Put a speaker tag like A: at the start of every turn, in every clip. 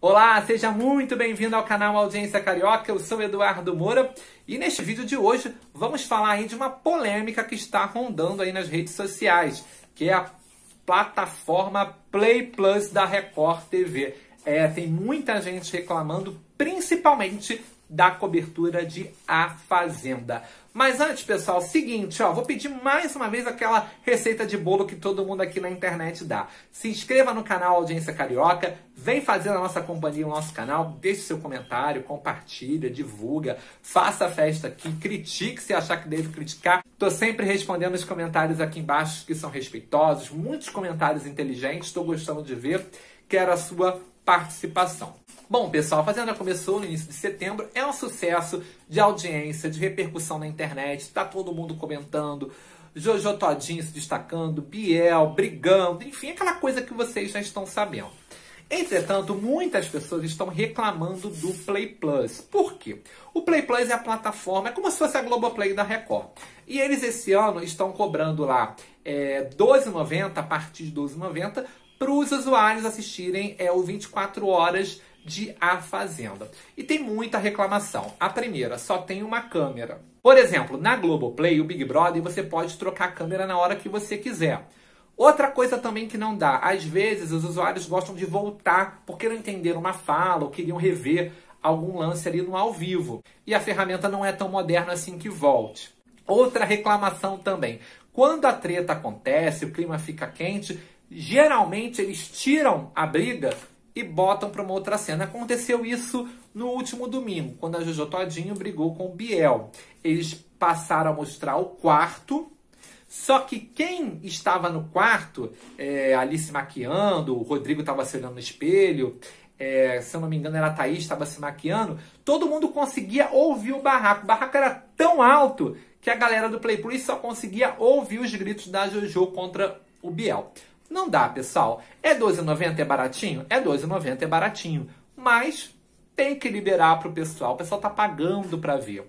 A: Olá, seja muito bem-vindo ao canal Audiência Carioca, eu sou Eduardo Moura e neste vídeo de hoje vamos falar aí de uma polêmica que está rondando aí nas redes sociais, que é a plataforma Play Plus da Record TV. É, tem muita gente reclamando, principalmente da cobertura de A Fazenda. Mas antes, pessoal, seguinte, ó, vou pedir mais uma vez aquela receita de bolo que todo mundo aqui na internet dá. Se inscreva no canal Audiência Carioca, vem fazer a nossa companhia no nosso canal, deixe seu comentário, compartilha, divulga, faça a festa aqui, critique se achar que deve criticar. Tô sempre respondendo os comentários aqui embaixo que são respeitosos, muitos comentários inteligentes, estou gostando de ver. Quero a sua participação. Bom, pessoal, a Fazenda começou no início de setembro, é um sucesso de audiência, de repercussão na internet, está todo mundo comentando, Jojo Todinho se destacando, Biel brigando, enfim, aquela coisa que vocês já estão sabendo. Entretanto, muitas pessoas estão reclamando do Play Plus. Por quê? O Play Plus é a plataforma, é como se fosse a Globoplay da Record. E eles esse ano estão cobrando lá é, 12,90 a partir de 12,90 para os usuários assistirem é, o 24 horas de A Fazenda. E tem muita reclamação. A primeira, só tem uma câmera. Por exemplo, na Globoplay, o Big Brother, você pode trocar a câmera na hora que você quiser. Outra coisa também que não dá, às vezes os usuários gostam de voltar porque não entenderam uma fala ou queriam rever algum lance ali no ao vivo. E a ferramenta não é tão moderna assim que volte. Outra reclamação também. Quando a treta acontece, o clima fica quente, geralmente eles tiram a briga e botam para uma outra cena. Aconteceu isso no último domingo, quando a Jojo Todinho brigou com o Biel. Eles passaram a mostrar o quarto, só que quem estava no quarto, é, ali se maquiando, o Rodrigo estava se olhando no espelho, é, se eu não me engano era a Thaís, estava se maquiando, todo mundo conseguia ouvir o barraco. O barraco era tão alto que a galera do Play Plus só conseguia ouvir os gritos da Jojo contra o Biel. Não dá, pessoal. É 12,90 é baratinho? É 12,90 é baratinho. Mas tem que liberar para o pessoal. O pessoal está pagando para ver.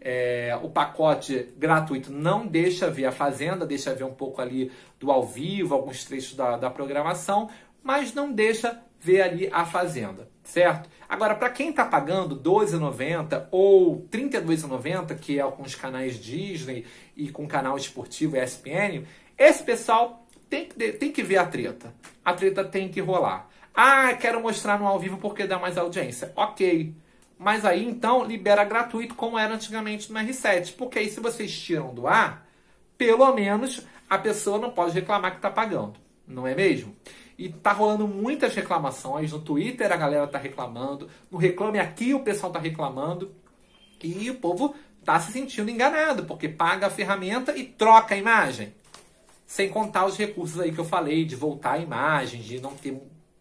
A: É, o pacote gratuito não deixa ver a Fazenda, deixa ver um pouco ali do ao vivo, alguns trechos da, da programação, mas não deixa ver ali a Fazenda, certo? Agora, para quem está pagando R$12,90 ou R$32,90, que é com os canais Disney e com o canal esportivo ESPN, esse pessoal tem que, tem que ver a treta. A treta tem que rolar. Ah, quero mostrar no ao vivo porque dá mais audiência. Ok. Mas aí então libera gratuito como era antigamente no R7. Porque aí se vocês tiram do ar, pelo menos a pessoa não pode reclamar que está pagando. Não é mesmo? E tá rolando muitas reclamações. No Twitter a galera tá reclamando. No Reclame Aqui o pessoal tá reclamando. E o povo tá se sentindo enganado, porque paga a ferramenta e troca a imagem. Sem contar os recursos aí que eu falei, de voltar a imagem, de não ter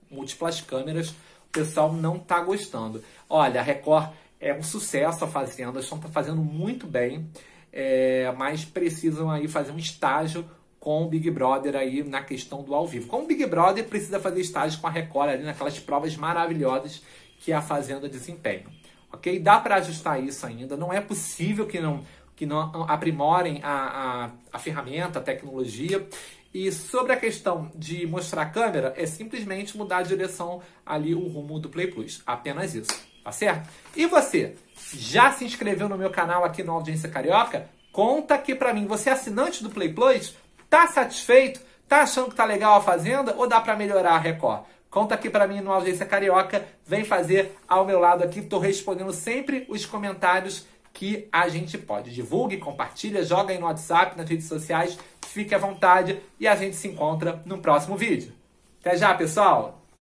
A: múltiplas câmeras, o pessoal não está gostando. Olha, a Record é um sucesso a Fazenda, estão fazendo muito bem, é, mas precisam aí fazer um estágio com o Big Brother aí na questão do ao vivo. Como o Big Brother precisa fazer estágio com a Record ali naquelas provas maravilhosas que a Fazenda desempenha. Ok? Dá para ajustar isso ainda. Não é possível que não que não aprimorem a, a, a ferramenta, a tecnologia. E sobre a questão de mostrar a câmera, é simplesmente mudar a direção ali, o rumo do Play Plus. Apenas isso, tá certo? E você, já se inscreveu no meu canal aqui no Audiência Carioca? Conta aqui pra mim, você é assinante do Play Plus? Tá satisfeito? Tá achando que tá legal a Fazenda ou dá para melhorar a Record? Conta aqui para mim no Audiência Carioca, vem fazer ao meu lado aqui, tô respondendo sempre os comentários que a gente pode. Divulgue, compartilha, joga aí no WhatsApp, nas redes sociais, fique à vontade e a gente se encontra no próximo vídeo. Até já, pessoal!